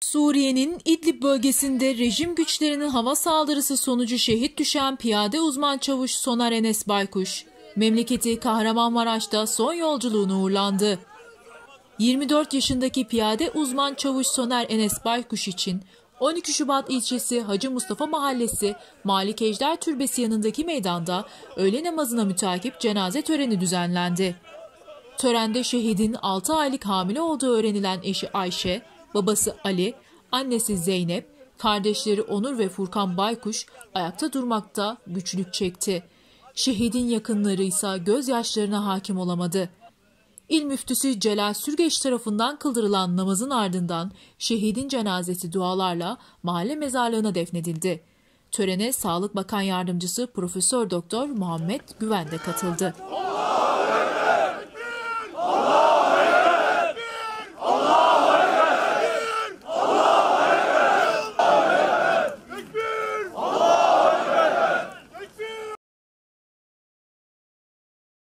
Suriye'nin İdlib bölgesinde rejim güçlerinin hava saldırısı sonucu şehit düşen piyade uzman çavuş Soner Enes Baykuş, memleketi Kahramanmaraş'ta son yolculuğunu uğurlandı. 24 yaşındaki piyade uzman çavuş Soner Enes Baykuş için 12 Şubat ilçesi Hacı Mustafa Mahallesi Malik Ejder Türbesi yanındaki meydanda öğle namazına mütakip cenaze töreni düzenlendi. Törende şehidin 6 aylık hamile olduğu öğrenilen eşi Ayşe, babası Ali, annesi Zeynep, kardeşleri Onur ve Furkan Baykuş ayakta durmakta güçlük çekti. Şehidin yakınları ise gözyaşlarına hakim olamadı. İl müftüsü Celal Sürgeç tarafından kıldırılan namazın ardından şehidin cenazesi dualarla mahalle mezarlığına defnedildi. Törene Sağlık Bakan Yardımcısı Profesör Doktor Muhammed Güven de katıldı.